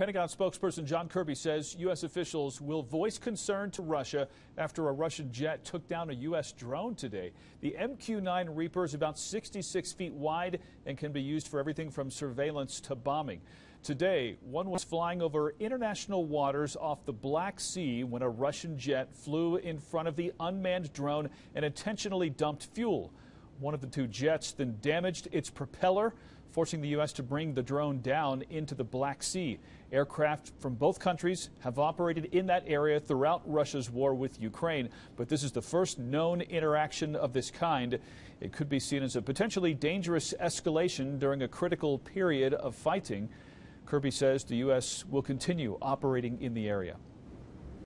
Pentagon spokesperson John Kirby says U.S. officials will voice concern to Russia after a Russian jet took down a U.S. drone today. The MQ-9 Reaper is about 66 feet wide and can be used for everything from surveillance to bombing. Today, one was flying over international waters off the Black Sea when a Russian jet flew in front of the unmanned drone and intentionally dumped fuel. One of the two jets then damaged its propeller, forcing the U.S. to bring the drone down into the Black Sea. Aircraft from both countries have operated in that area throughout Russia's war with Ukraine, but this is the first known interaction of this kind. It could be seen as a potentially dangerous escalation during a critical period of fighting. Kirby says the U.S. will continue operating in the area.